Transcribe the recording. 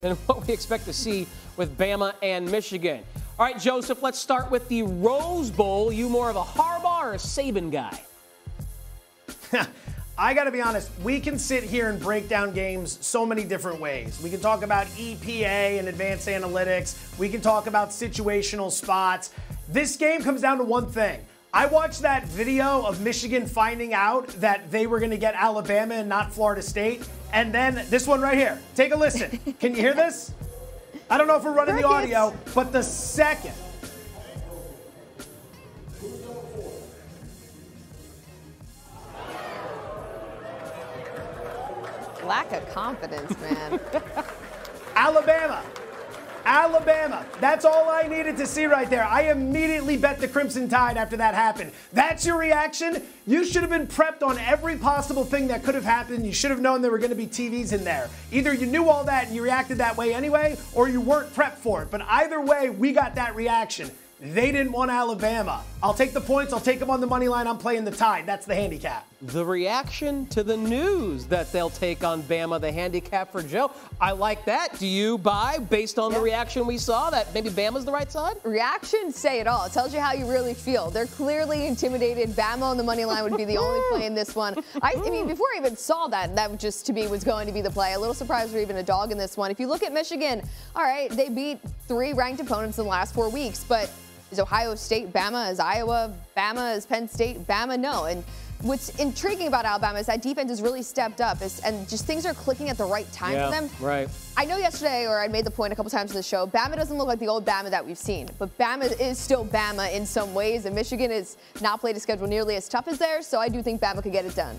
than what we expect to see with Bama and Michigan. All right, Joseph, let's start with the Rose Bowl. You more of a Harbaugh or a Saban guy? I got to be honest, we can sit here and break down games so many different ways. We can talk about EPA and advanced analytics. We can talk about situational spots. This game comes down to one thing. I watched that video of Michigan finding out that they were going to get Alabama and not Florida State. And then this one right here. Take a listen. Can you hear this? I don't know if we're running the audio, but the second Lack of confidence, man. Alabama. Alabama. That's all I needed to see right there. I immediately bet the Crimson Tide after that happened. That's your reaction? You should have been prepped on every possible thing that could have happened. You should have known there were going to be TVs in there. Either you knew all that and you reacted that way anyway, or you weren't prepped for it. But either way, we got that reaction. They didn't want Alabama. I'll take the points. I'll take them on the money line. I'm playing the tide. That's the handicap. The reaction to the news that they'll take on Bama, the handicap for Joe. I like that. Do you buy based on yeah. the reaction we saw that maybe Bama's the right side? Reactions say it all. It tells you how you really feel. They're clearly intimidated. Bama on the money line would be the only play in this one. I, I mean, before I even saw that, that just to me was going to be the play. A little surprised we're even a dog in this one. If you look at Michigan, all right, they beat three ranked opponents in the last four weeks, but is Ohio State Bama? Is Iowa Bama? Is Penn State Bama? No. And what's intriguing about Alabama is that defense has really stepped up and just things are clicking at the right time yeah, for them. Right. I know yesterday, or I made the point a couple times in the show, Bama doesn't look like the old Bama that we've seen, but Bama is still Bama in some ways, and Michigan has not played a schedule nearly as tough as theirs, so I do think Bama could get it done.